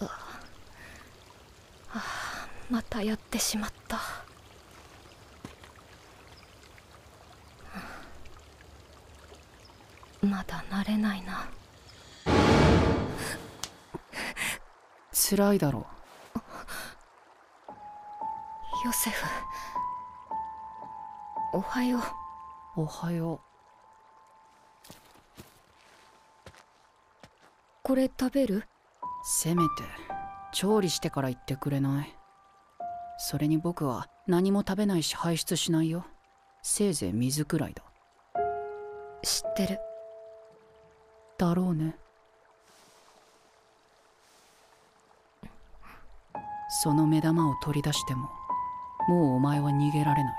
ああまたやってしまった。まだ慣れないな。辛いだろヨセフおはよう。おはよこれ食べる？うせめて調理してから言ってくれない？それに僕は何も食べないし排出しないよ。せいぜい水くらいだ。知ってる。だろうね。その目玉を取り出してももうお前は逃げられない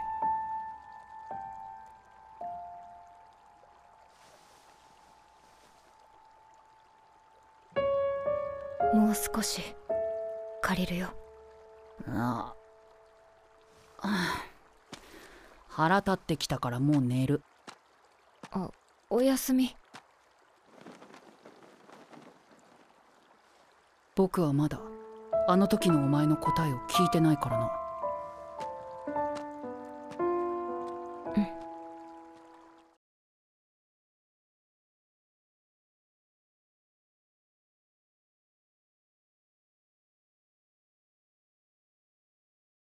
もう少し借りるよ。あ。あ腹立ってきたからもう寝る。あおやすみ。僕はまだあの時のお前の答えを聞いてないからな